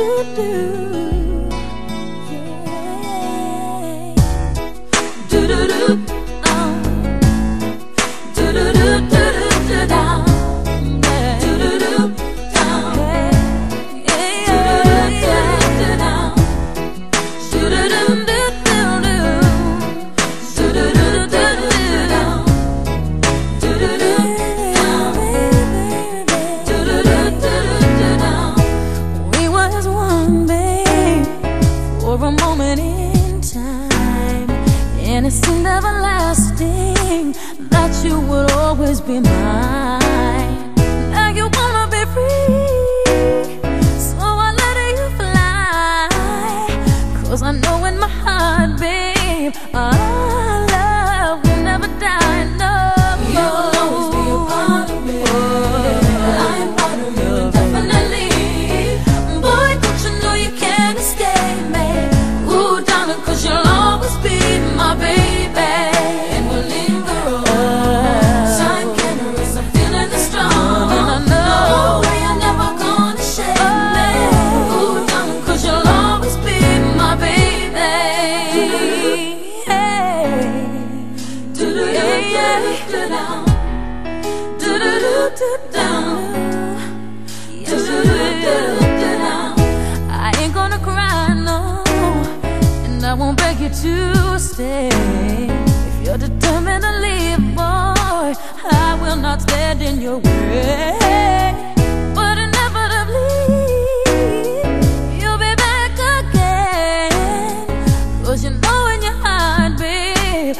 do do. everlasting that you would always be mine. I ain't gonna cry, no. And I won't beg you to stay. If you're determined to leave, boy I will not stand in your way. But inevitably You'll be back you know in your heart, babe.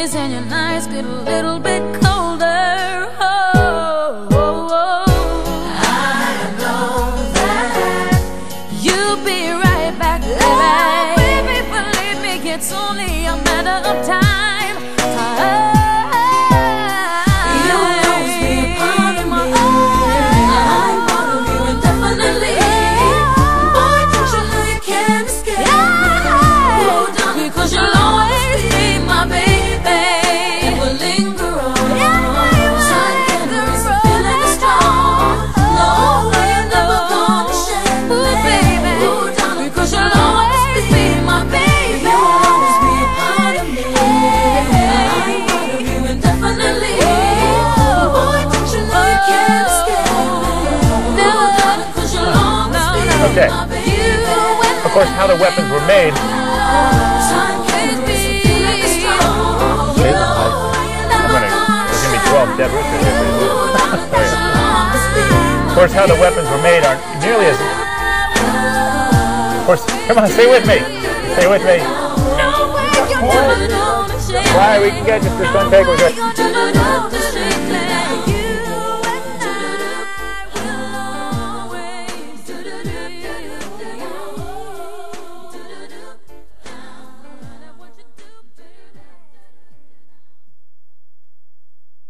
days and your nights get a little bit colder oh, oh, oh, oh. I know that You'll be right back, baby Ooh, Baby, believe me, it's only present. Of course, how the weapons were made. There's gonna be 12 dead Richards here pretty soon. Of course, how the weapons were made aren't nearly as. Of course, come on, stay with me. Stay with me. Why we can get just this one take.